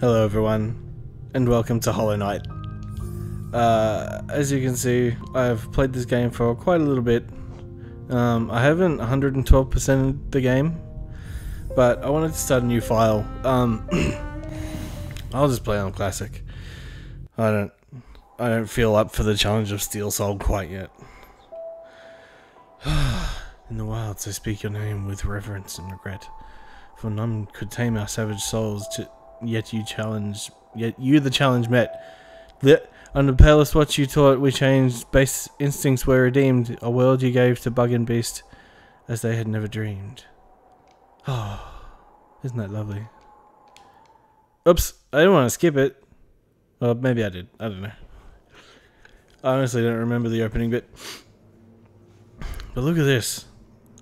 Hello everyone, and welcome to Hollow Knight. Uh, as you can see, I've played this game for quite a little bit. Um, I haven't 112% of the game, but I wanted to start a new file. Um, I'll just play on Classic. I don't, I don't feel up for the challenge of Steel Soul quite yet. In the wilds, I speak your name with reverence and regret, for none could tame our savage souls to yet you challenge, yet you the challenge met. The, under palest what you taught, we changed. Base instincts were redeemed. A world you gave to bug and beast, as they had never dreamed. Oh, isn't that lovely? Oops, I didn't want to skip it. Well, maybe I did. I don't know. I honestly don't remember the opening bit. But look at this.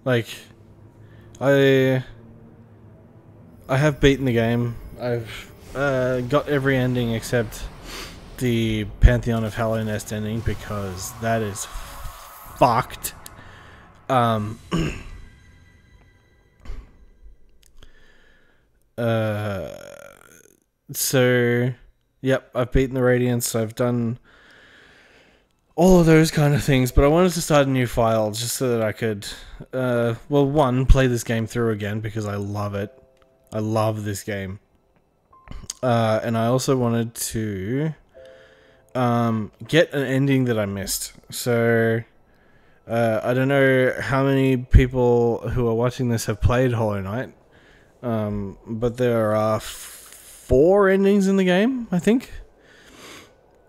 Like, I I have beaten the game. I've uh, got every ending except the Pantheon of Hallownest ending because that is fucked. Um. uh. So, yep, I've beaten the Radiance. I've done all of those kind of things, but I wanted to start a new file just so that I could, uh, well, one, play this game through again because I love it. I love this game. Uh, and I also wanted to um, get an ending that I missed. So uh, I don't know how many people who are watching this have played Hollow Knight, um, but there are four endings in the game, I think.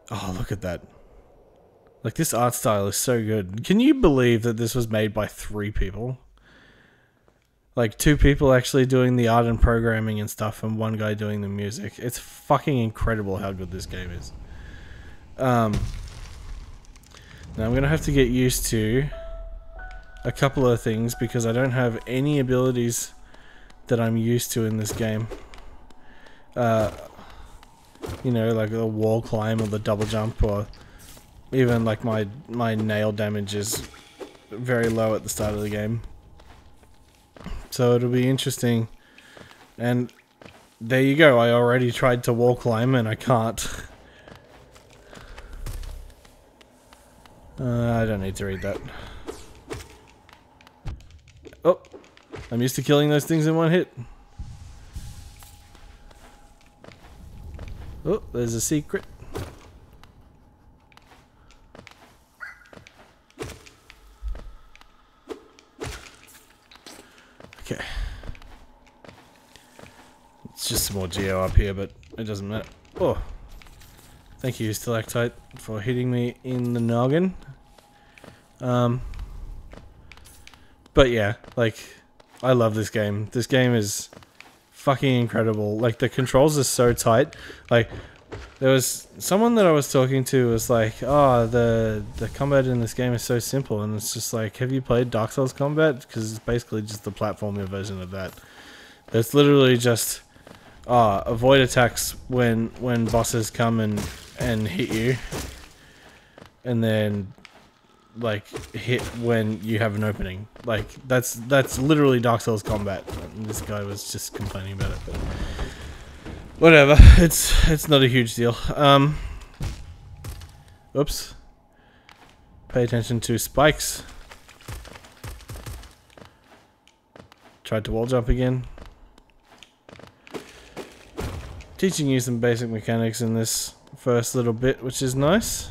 Oh, look at that. Like, this art style is so good. Can you believe that this was made by three people? Like two people actually doing the art and programming and stuff and one guy doing the music. It's fucking incredible how good this game is. Um now i'm gonna have to get used to a couple of things because i don't have any abilities that i'm used to in this game. Uh you know like the wall climb or the double jump or even like my my nail damage is very low at the start of the game so it'll be interesting. And there you go. I already tried to wall climb and I can't. Uh, I don't need to read that. Oh, I'm used to killing those things in one hit. Oh, there's a secret. Okay. It's just some more geo up here, but it doesn't matter. Oh. Thank you, Stalactite, for hitting me in the noggin. Um, but yeah, like, I love this game. This game is fucking incredible. Like, the controls are so tight. Like, there was someone that I was talking to was like, "Oh, the the combat in this game is so simple," and it's just like, "Have you played Dark Souls combat?" Because it's basically just the platforming version of that. It's literally just, ah, avoid attacks when when bosses come and and hit you, and then like hit when you have an opening. Like that's that's literally Dark Souls combat. And this guy was just complaining about it. But Whatever. It's it's not a huge deal. Um. Oops. Pay attention to spikes. Tried to wall jump again. Teaching you some basic mechanics in this first little bit, which is nice.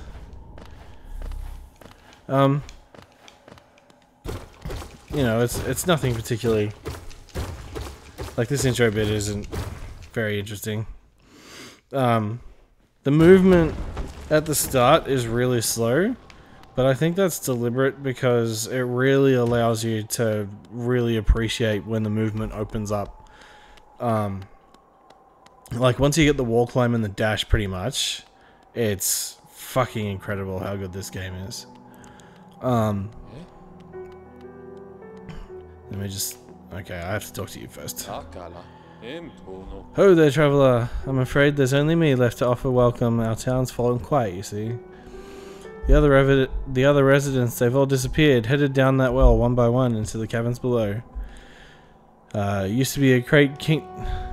Um. You know, it's it's nothing particularly. Like this intro bit isn't very interesting. Um, the movement at the start is really slow, but I think that's deliberate because it really allows you to really appreciate when the movement opens up. Um, like once you get the wall climb and the dash pretty much, it's fucking incredible how good this game is. Um, let me just, okay, I have to talk to you first. Ho there, traveller. I'm afraid there's only me left to offer welcome. Our town's fallen quiet, you see. The other the other residents, they've all disappeared, headed down that well one by one into the caverns below. Uh, used to be a great king.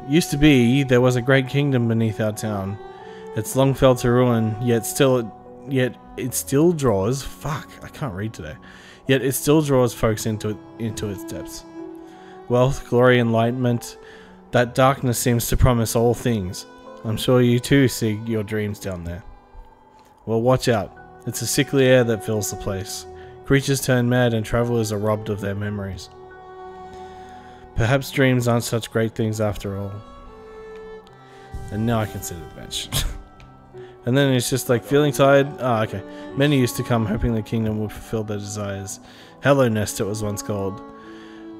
Used to be there was a great kingdom beneath our town. It's long fell to ruin, yet still, yet it still draws. Fuck, I can't read today. Yet it still draws folks into it, into its depths. Wealth, glory, enlightenment. That darkness seems to promise all things. I'm sure you too see your dreams down there. Well, watch out. It's a sickly air that fills the place. Creatures turn mad and travelers are robbed of their memories. Perhaps dreams aren't such great things after all. And now I can sit at the bench. and then it's just like feeling tired. Ah, okay. Many used to come hoping the kingdom would fulfill their desires. Hallownest it was once called.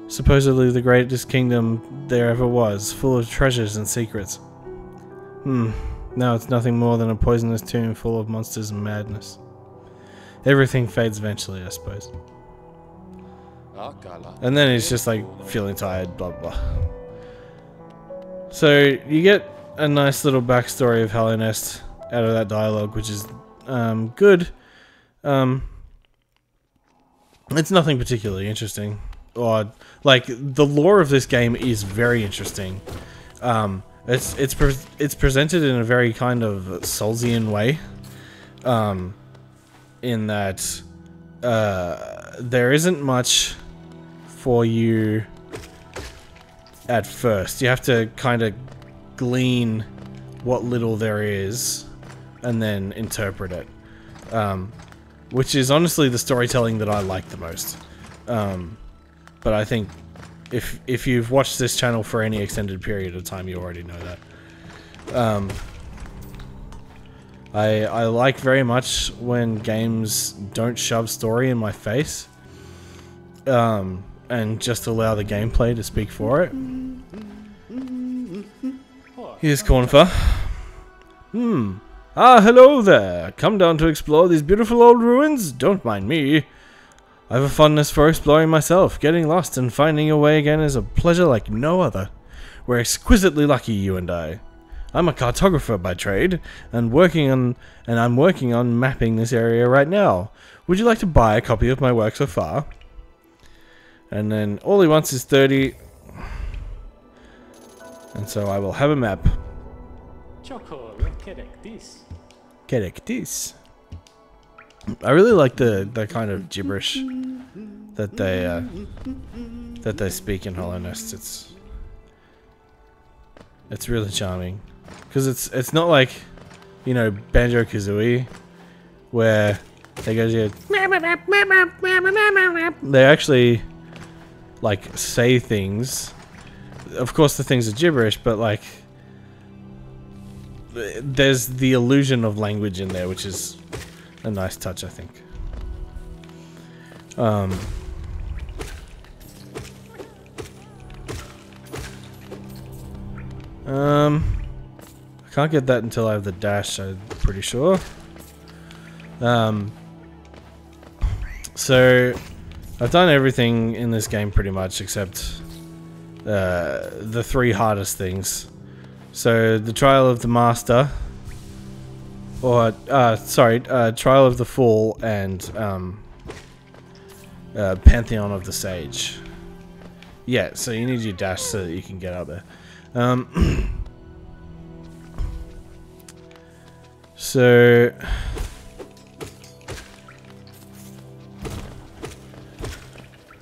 Supposedly the greatest kingdom there ever was, full of treasures and secrets. Hmm, now it's nothing more than a poisonous tomb full of monsters and madness. Everything fades eventually, I suppose. And then he's just like feeling tired, blah blah. So you get a nice little backstory of Hallownest out of that dialogue, which is um, good. Um, it's nothing particularly interesting, or like the lore of this game is very interesting. Um, it's it's pre it's presented in a very kind of Soulsian way, um, in that uh, there isn't much for you at first. You have to kind of glean what little there is and then interpret it. Um, which is honestly the storytelling that I like the most. Um, but I think if if you've watched this channel for any extended period of time, you already know that. Um, I I like very much when games don't shove story in my face. Um, and just allow the gameplay to speak for it. Here's Cornifer. Hmm. Ah, hello there. Come down to explore these beautiful old ruins? Don't mind me. I have a fondness for exploring myself. Getting lost and finding your way again is a pleasure like no other. We're exquisitely lucky, you and I. I'm a cartographer by trade, and working on and I'm working on mapping this area right now. Would you like to buy a copy of my work so far? And then all he wants is 30. And so I will have a map. this. I really like the, the kind of gibberish that they uh, that they speak in Hallownest. It's it's really charming because it's it's not like you know Banjo Kazooie where they go they actually like say things. Of course, the things are gibberish, but like there's the illusion of language in there, which is a nice touch, I think. Um, um, I can't get that until I have the dash, I'm pretty sure. Um, so I've done everything in this game pretty much except uh, the three hardest things. So the Trial of the Master, or uh, sorry, uh, Trial of the Fool, and um, uh, Pantheon of the Sage. Yeah, so you need your dash so that you can get up there. Um, so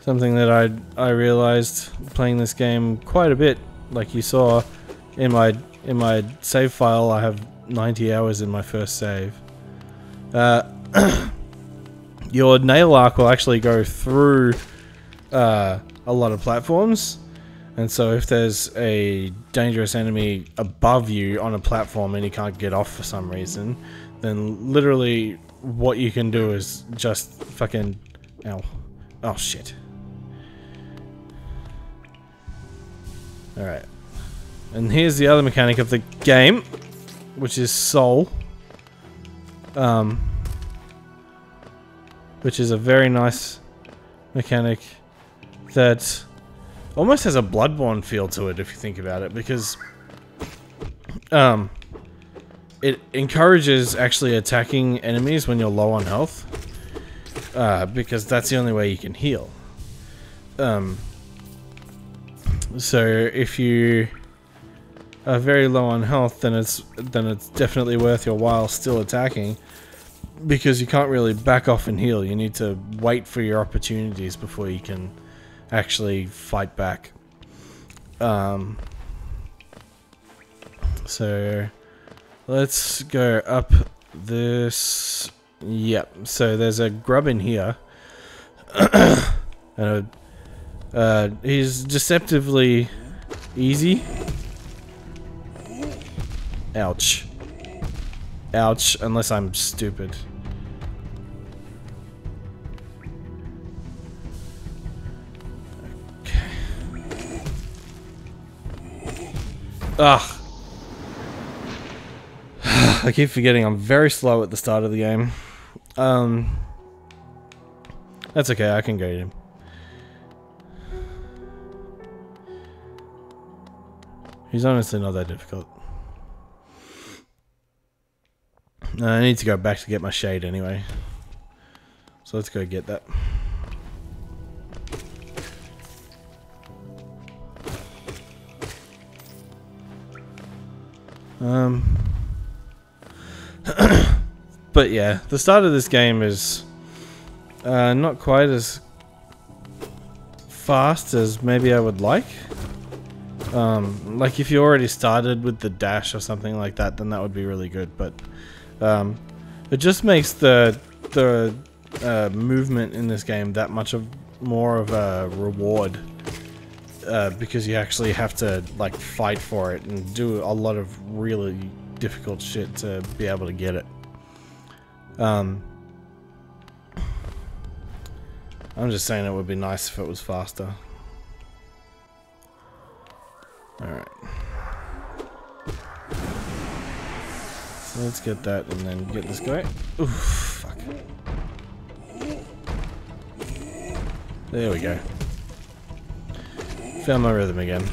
Something that I I realized playing this game quite a bit, like you saw in my in my save file. I have 90 hours in my first save. Uh, your nail arc will actually go through uh, a lot of platforms. And so if there's a dangerous enemy above you on a platform and you can't get off for some reason, then literally what you can do is just fucking... Ow. Oh shit. Alright. And here's the other mechanic of the game, which is Soul. Um, which is a very nice mechanic that almost has a Bloodborne feel to it if you think about it, because um, it encourages actually attacking enemies when you're low on health, uh, because that's the only way you can heal. Um, So if you very low on health, then it's then it's definitely worth your while still attacking because you can't really back off and heal. You need to wait for your opportunities before you can actually fight back. Um, so let's go up this. Yep. So there's a grub in here. and uh, he's deceptively easy. Ouch. Ouch, unless I'm stupid. Okay. Ugh. I keep forgetting I'm very slow at the start of the game. Um, that's okay, I can get him. He's honestly not that difficult. I need to go back to get my shade anyway. So let's go get that. Um, but yeah, the start of this game is uh, not quite as fast as maybe I would like. Um, like if you already started with the dash or something like that, then that would be really good. But um, it just makes the the uh, movement in this game that much of more of a reward uh, because you actually have to like fight for it and do a lot of really difficult shit to be able to get it. Um, I'm just saying it would be nice if it was faster. Alright. Let's get that and then get this guy. Oof, fuck. There we go. Found my rhythm again.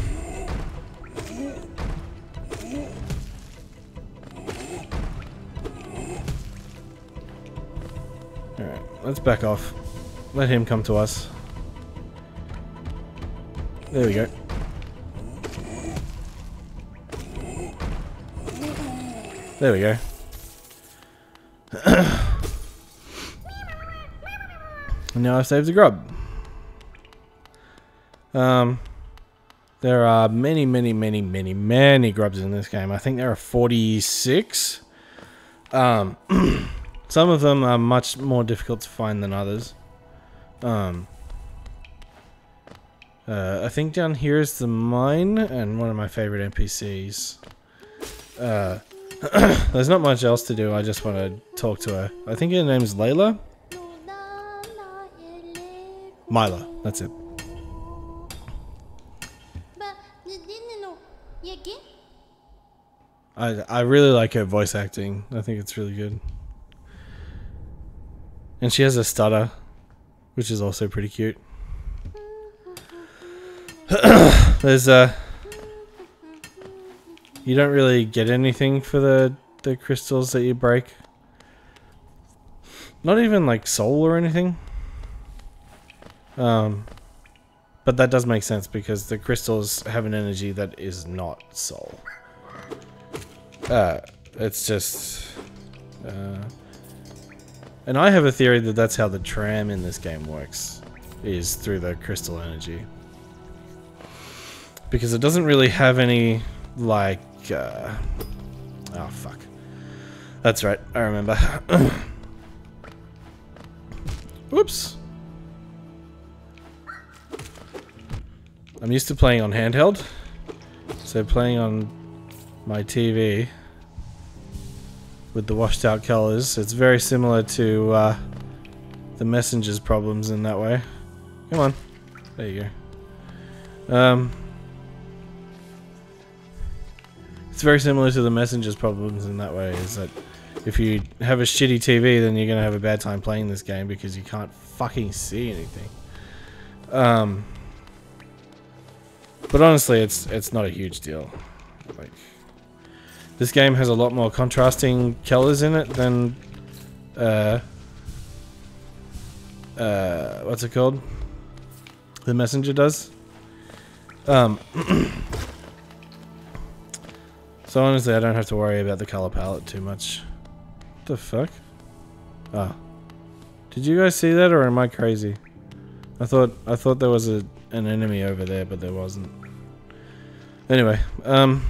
Alright, let's back off. Let him come to us. There we go. There we go. and now I've saved the grub. Um, there are many, many, many, many, many grubs in this game. I think there are 46. Um, some of them are much more difficult to find than others. Um, uh, I think down here is the mine and one of my favorite NPCs. Uh, There's not much else to do. I just want to talk to her. I think her name's Layla. Myla. That's it. I I really like her voice acting. I think it's really good. And she has a stutter, which is also pretty cute. There's a you don't really get anything for the, the crystals that you break. Not even like soul or anything. Um, but that does make sense because the crystals have an energy that is not soul. Uh, it's just... Uh, and I have a theory that that's how the tram in this game works. Is through the crystal energy. Because it doesn't really have any, like, uh... Oh, fuck. That's right, I remember. Whoops. I'm used to playing on handheld, so playing on my TV with the washed out colors, it's very similar to uh, the Messenger's problems in that way. Come on. There you go. Um, it's very similar to the Messenger's problems in that way, is that if you have a shitty TV, then you're to have a bad time playing this game because you can't fucking see anything. Um, but honestly, it's it's not a huge deal. Like, this game has a lot more contrasting colors in it than, uh, uh, what's it called? The Messenger does. Um, so honestly, I don't have to worry about the color palette too much. What the fuck? Ah. Did you guys see that or am I crazy? I thought I thought there was a an enemy over there, but there wasn't. Anyway, um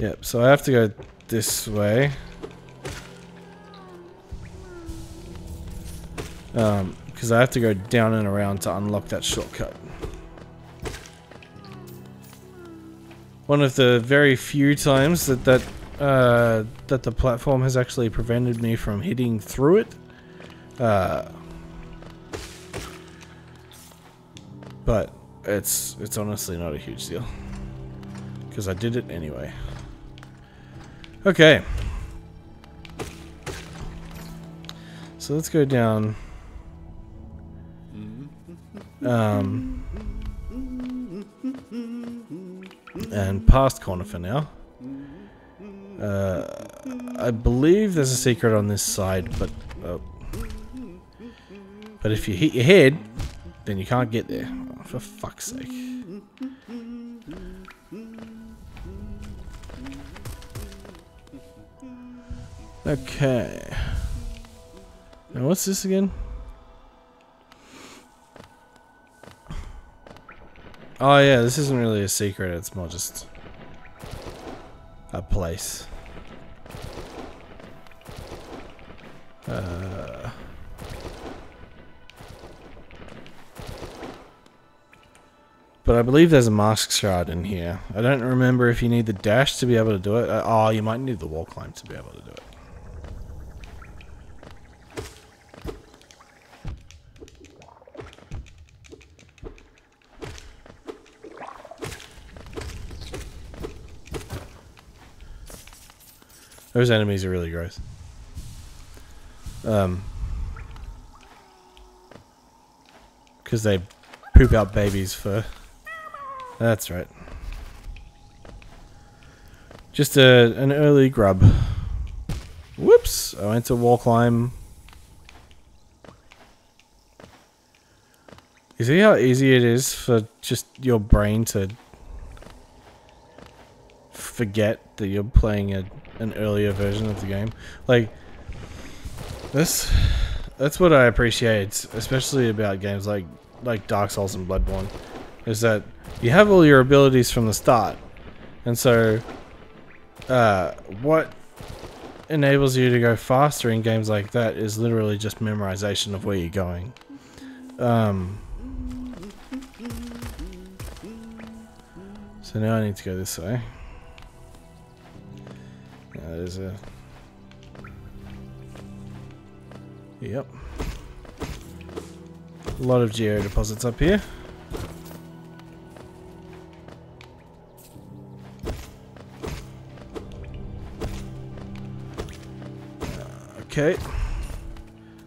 Yep, so I have to go this way. Um, because I have to go down and around to unlock that shortcut. One of the very few times that that uh, that the platform has actually prevented me from hitting through it. Uh, but it's it's honestly not a huge deal because I did it anyway. Okay. So let's go down. Um, and past corner for now. Uh, I believe there's a secret on this side, but oh. but if you hit your head, then you can't get there. Oh, for fuck's sake. Okay. Now what's this again? Oh yeah, this isn't really a secret, it's more just a place. Uh, but I believe there's a mask shard in here. I don't remember if you need the dash to be able to do it. Uh, oh, you might need the wall climb to be able to do it. Those enemies are really gross. Um, because they poop out babies for. That's right. Just a an early grub. Whoops! I went to wall climb. You see how easy it is for just your brain to forget that you're playing a, an earlier version of the game? Like, this, that's what I appreciate, especially about games like like Dark Souls and Bloodborne, is that you have all your abilities from the start, and so uh, what enables you to go faster in games like that is literally just memorization of where you're going. Um, so now I need to go this way. Yeah, there's a Yep. A lot of geo deposits up here. Okay.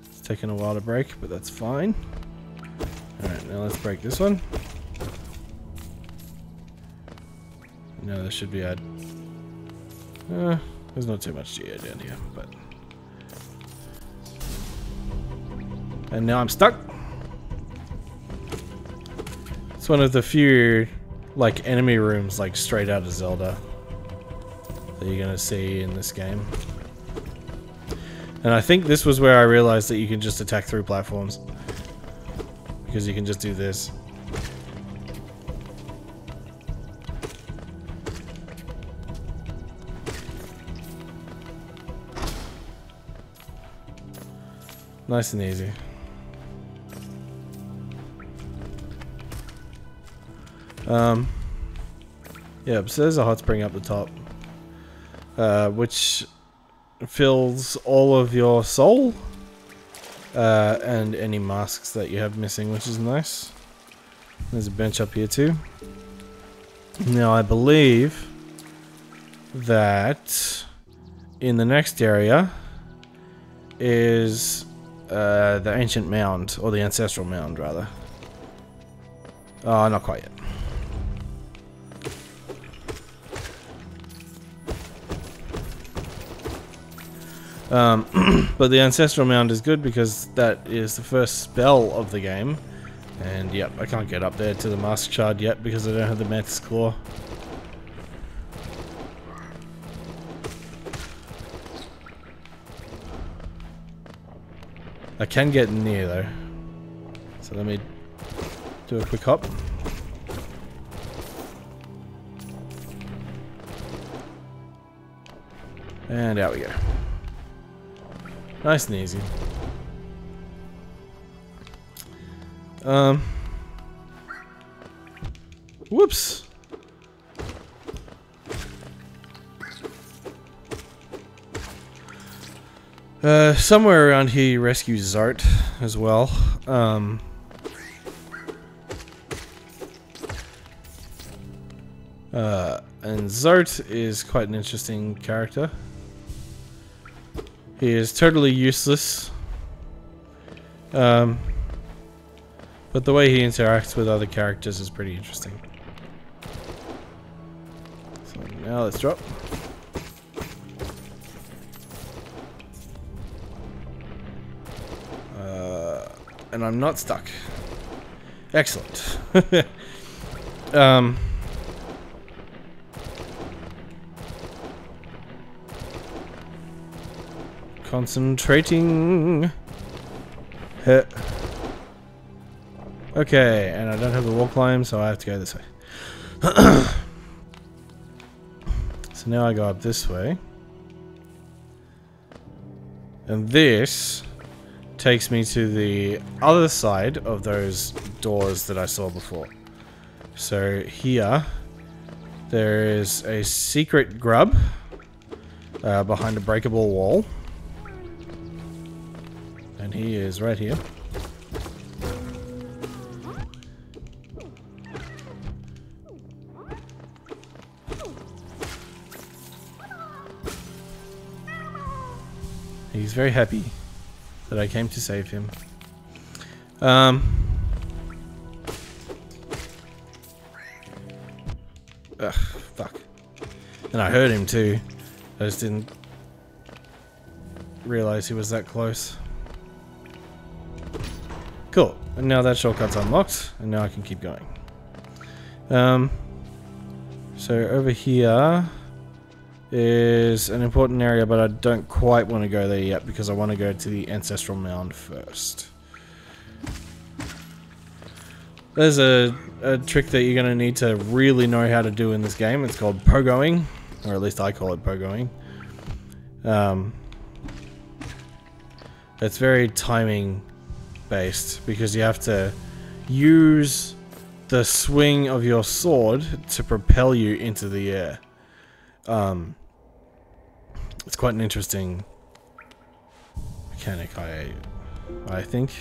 It's taking a while to break, but that's fine. Alright, now let's break this one. No, there should be a... Uh, there's not too much to geo down here, but... And now I'm stuck. It's one of the few, like, enemy rooms, like, straight out of Zelda that you're gonna see in this game. And I think this was where I realized that you can just attack through platforms. Because you can just do this. Nice and easy. Um, yeah, so there's a hot spring up the top, uh, which fills all of your soul uh, and any masks that you have missing, which is nice. There's a bench up here too. Now I believe that in the next area is uh, the ancient mound, or the ancestral mound rather. Oh, not quite yet. Um, but the Ancestral Mound is good because that is the first spell of the game And yep, I can't get up there to the Mask Shard yet because I don't have the Mantis Claw. I can get near though. So let me do a quick hop. And out we go. Nice and easy. Um. Whoops. Uh, somewhere around here you rescue Zote as well. Um, uh, and Zote is quite an interesting character. He is totally useless. Um, but the way he interacts with other characters is pretty interesting. So now let's drop. And I'm not stuck. Excellent. um, concentrating. Hit. Okay, and I don't have the wall climb, so I have to go this way. so now I go up this way. And this takes me to the other side of those doors that I saw before. So here, there is a secret grub uh, behind a breakable wall. And he is right here. He's very happy that I came to save him. Um. Ugh, fuck. And I heard him too. I just didn't realize he was that close. Cool. And now that shortcut's unlocked, and now I can keep going. Um. So over here is an important area, but I don't quite want to go there yet because I want to go to the Ancestral Mound first. There's a, a trick that you're going to need to really know how to do in this game. It's called pogoing, or at least I call it pogoing. Um, it's very timing based because you have to use the swing of your sword to propel you into the air. Um, it's quite an interesting mechanic, I, I think.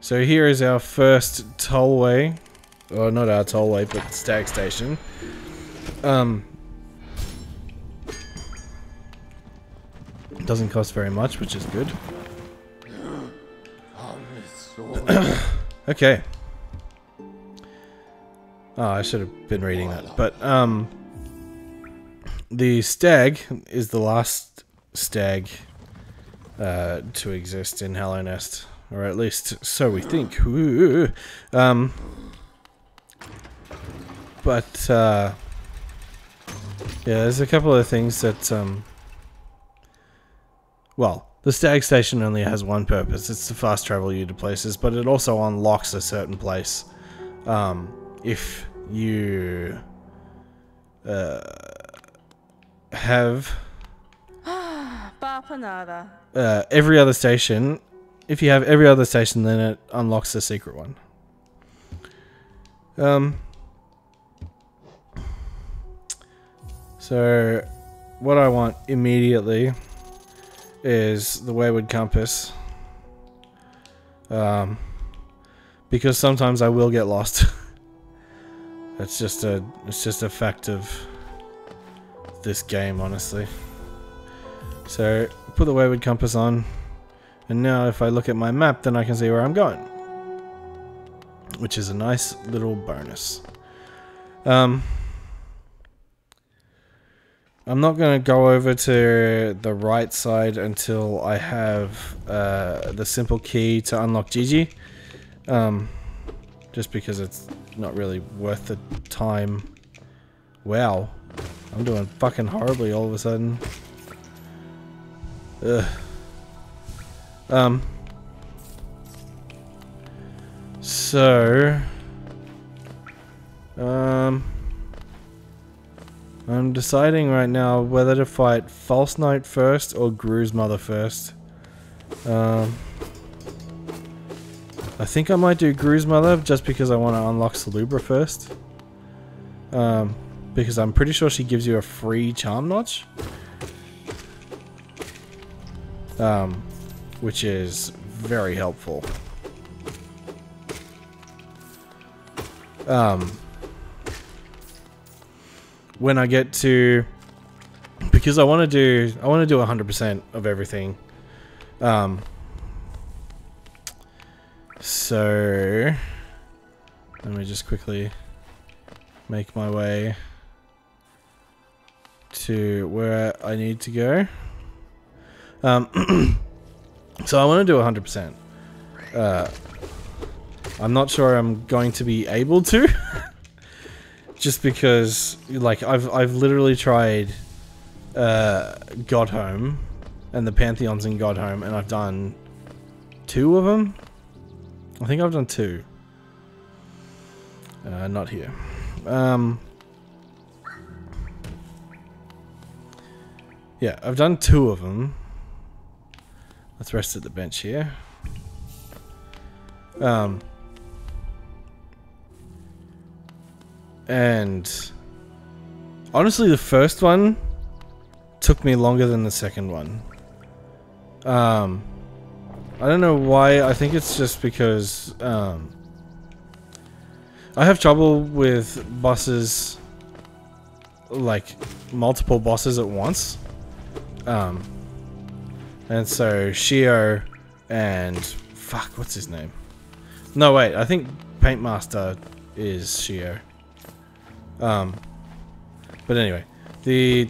So here is our first tollway. Well, not our tollway, but stag station. Um, doesn't cost very much, which is good. okay. Oh, I should have been reading that. But, um the stag is the last stag uh, to exist in Hallownest, or at least so we think. Ooh. Um, but uh, yeah, there's a couple of things that um, well, the stag station only has one purpose. It's to fast travel you to places, but it also unlocks a certain place um, if you uh, have uh, every other station. If you have every other station, then it unlocks the secret one. Um. So, what I want immediately is the Wayward Compass. Um, because sometimes I will get lost. It's just a, it's just a fact of this game, honestly. So, put the wayward compass on, and now if I look at my map, then I can see where I'm going. Which is a nice little bonus. Um, I'm not going to go over to the right side until I have uh, the simple key to unlock Jiji. Um, just because it's not really worth the time. Wow. I'm doing fucking horribly all of a sudden. Ugh. Um. So. Um. I'm deciding right now whether to fight False Knight first or Gruz Mother first. Um. I think I might do Gruz Mother just because I want to unlock Salubra first. Um, because I'm pretty sure she gives you a free charm notch. Um, which is very helpful. Um, when I get to, because I want to do, I want to do 100% of everything. Um, so, let me just quickly make my way to where I need to go. Um, so I want to do 100%. Uh, I'm not sure I'm going to be able to. Just because, like, I've, I've literally tried uh, Godhome and the Pantheons in Godhome, and I've done two of them. I think I've done two. Uh, not here. Um, yeah, I've done two of them. Let's rest at the bench here. Um, and honestly, the first one took me longer than the second one. Um, I don't know why. I think it's just because um, I have trouble with bosses, like multiple bosses at once. Um, and so Sheo and fuck, what's his name? No, wait. I think Paintmaster is Sheo. Um, but anyway, the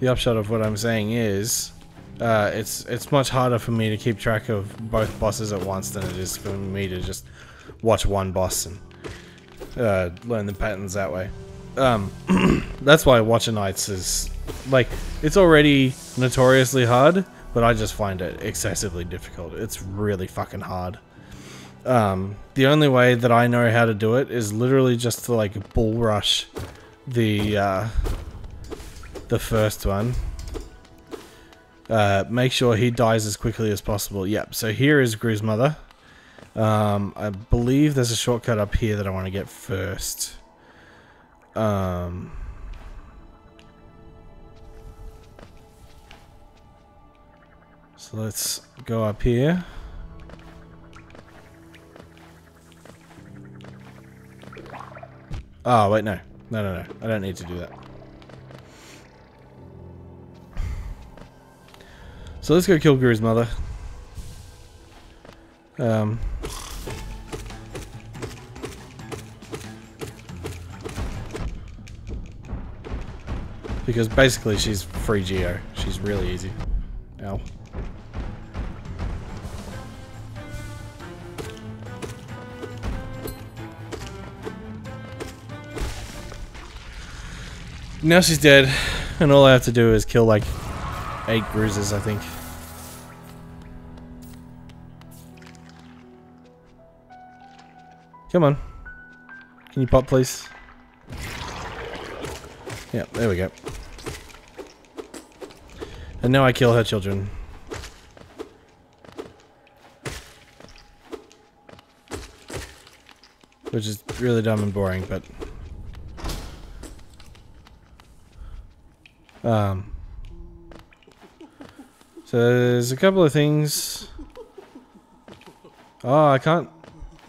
the upshot of what I'm saying is uh, it's it's much harder for me to keep track of both bosses at once than it is for me to just watch one boss and uh, learn the patterns that way. Um, that's why Watcher Knights is like it's already notoriously hard, but I just find it excessively difficult. It's really fucking hard. Um, the only way that I know how to do it is literally just to like bull rush the uh, the first one uh, make sure he dies as quickly as possible. Yep, so here is Gruz Mother. Um, I believe there's a shortcut up here that I want to get first. Um... So let's go up here. Oh, wait, no. No, no, no. I don't need to do that. So let's go kill Gruz Mother. Um, because basically she's free geo. She's really easy. Ow. Now she's dead, and all I have to do is kill like eight bruises, I think. Come on. Can you pop, please? Yeah, there we go. And now I kill her children. Which is really dumb and boring, but... Um... So there's a couple of things... Oh, I can't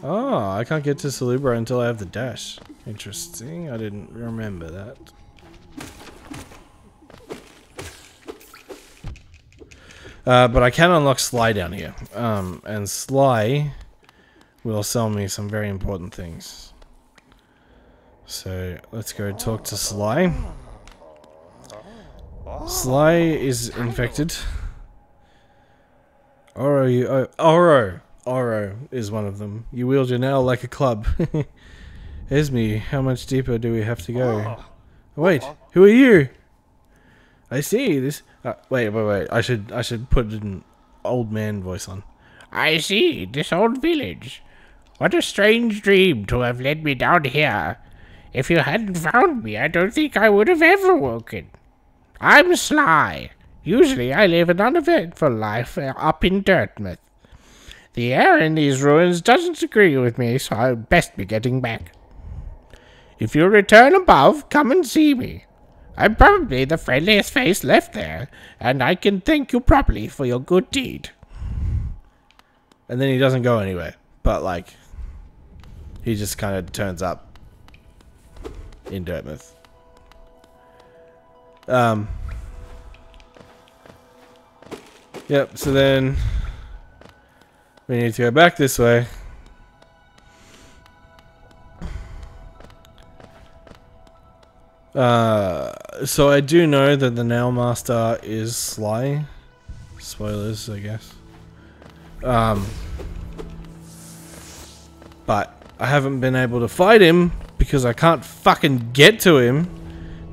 Oh, I can't get to Salubra until I have the dash. Interesting. I didn't remember that. Uh, but I can unlock Sly down here. Um, and Sly will sell me some very important things. So let's go talk to Sly. Sly is infected. Oro, you, oh, Oro. Oro is one of them. You wield your nail like a club. Esme, how much deeper do we have to go? Oh. Wait, who are you? I see this. Uh, wait, wait, wait. I should, I should put an old man voice on. I see this old village. What a strange dream to have led me down here. If you hadn't found me, I don't think I would have ever woken. I'm Sly. Usually I live an uneventful life uh, up in Dirtmouth. The air in these ruins doesn't agree with me, so I'll best be getting back. If you return above, come and see me. I'm probably the friendliest face left there, and I can thank you properly for your good deed. And then he doesn't go anywhere. But like, he just kind of turns up in Dirtmouth. Um. Yep. So then we need to go back this way. Uh, so I do know that the Nail Master is Sly. Spoilers, I guess. Um, but I haven't been able to fight him because I can't fucking get to him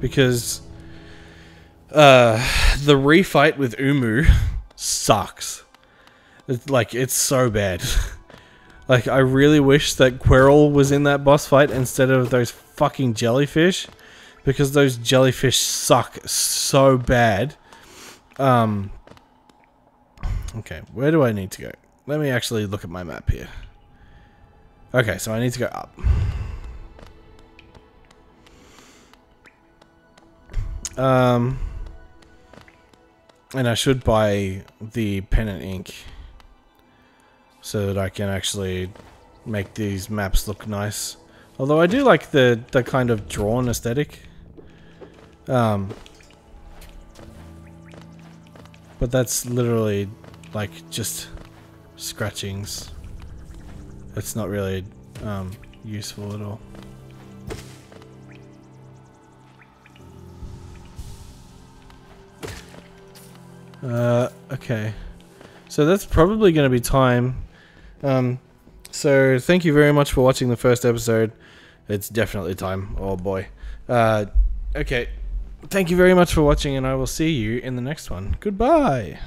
because uh, the refight with Uumuu sucks. Like it's so bad. like I really wish that Quirrell was in that boss fight instead of those fucking jellyfish because those jellyfish suck so bad. Um Okay, where do I need to go? Let me actually look at my map here. Okay, so I need to go up. Um, and I should buy the pen and ink so that I can actually make these maps look nice. Although I do like the, the kind of drawn aesthetic. Um, but that's literally like just scratchings. It's not really um, useful at all. Uh, okay. So that's probably going to be time. Um, so thank you very much for watching the first episode. It's definitely time. Oh boy. Uh, okay. Thank you very much for watching, and I will see you in the next one. Goodbye.